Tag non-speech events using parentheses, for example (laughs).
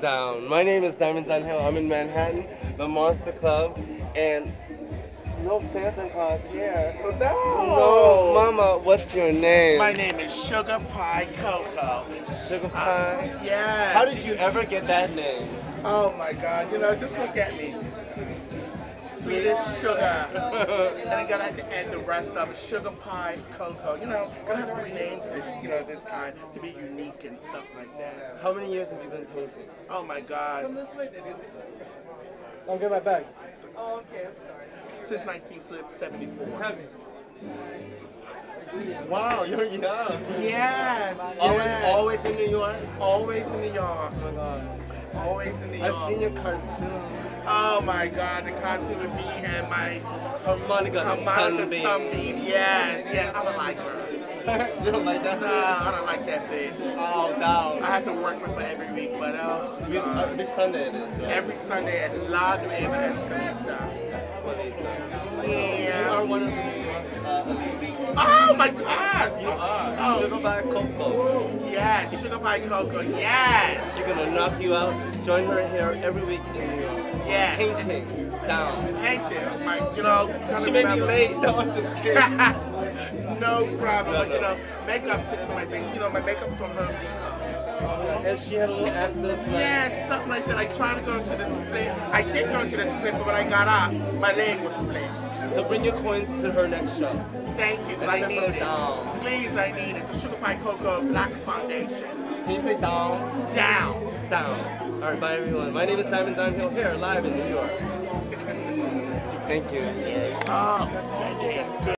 down. My name is Diamond Dunhill. I'm in Manhattan, the Monster Club, and no Santa Claus here. No. No, Mama, what's your name? My name is Sugga Pie Koko. Sugar uh, Pie. Yeah. How did you ever get that name? Oh my God! You know, just look at me. Sweet as sugar. and I gotta have to add the rest of it. Sugga Pie Koko. You know, gotta have three names this, you know, this time to be unique and stuff like that. How many years have you been painting? Oh my God. Come this way, did you? Don't get my bag. Oh, okay, I'm sorry. Since 1974. Wow, you're young. Yes. Always, always in New York? Always in New York. Oh my god. Always in New York. I've seen your cartoon. Oh my God, the cartoon with me and my Harmonica, harmonica Monica Sunbeam. Sunbeam. Yes, yes. I don't like her. (laughs) you don't like that? No, I don't like that bitch. Oh, no. I have to work with her every week, but oh, Every, every Sunday it is, right? every Sunday at La Nueva Escalita. You Yeah. Oh my God! You oh, are. Oh. Sugga Pie Koko. Yes, Sugga Pie Koko. Yes. She's gonna knock you out. Join her here every week in New York. Yes. Painting down. Thank oh you. My, you know, She may be late. (laughs) No, I'm just kidding. (laughs) no problem. No, But, you know, makeup sits on my face. You know, my makeup's from Depot. And she had a little accident tonight. Yeah, something like that. I tried to go into the split. I did go into the split, but when I got up, my leg was split. So bring your coins to her next show. Thank you, I need it. down. Please, I need it. The Sugga Pie Koko Black Foundation. Can you say down? Down. Down. All right, bye everyone. My name is Simon Dunhill here, live in New York. (laughs) Thank you. Oh, that good.